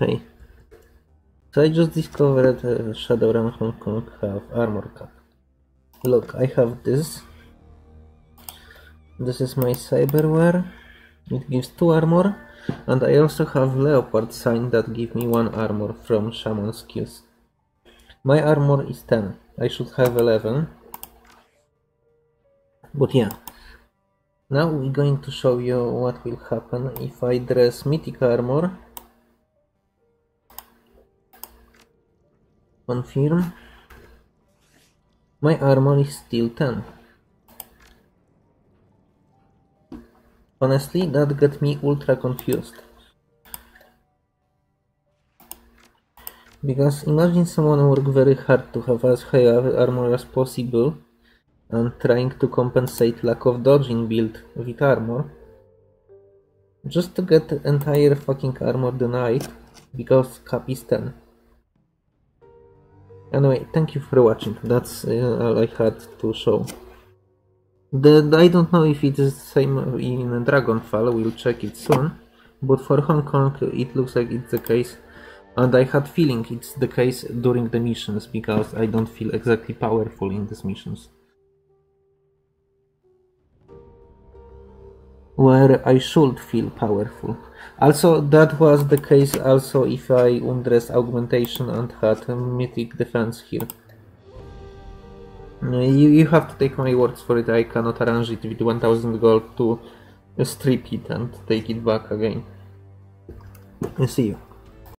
Okay. So I just discovered uh, Shadowrun Hong Kong have armor cap. Look, I have this. This is my cyberware. It gives 2 armor. And I also have leopard sign that give me 1 armor from shaman skills. My armor is 10. I should have 11. But yeah. Now we're going to show you what will happen if I dress mythic armor Confirm. My armor is still 10. Honestly, that got me ultra confused. Because imagine someone work very hard to have as high armor as possible and trying to compensate lack of dodging build with armor just to get entire fucking armor denied because cap is 10. Anyway, thank you for watching. That's uh, all I had to show. The, I don't know if it is the same in Dragonfall, we'll check it soon. But for Hong Kong, it looks like it's the case. And I had feeling it's the case during the missions, because I don't feel exactly powerful in these missions. Where I should feel powerful. Also, that was the case also if I undress augmentation and had mythic defense here. You, you have to take my words for it, I cannot arrange it with 1000 gold to strip it and take it back again. See you.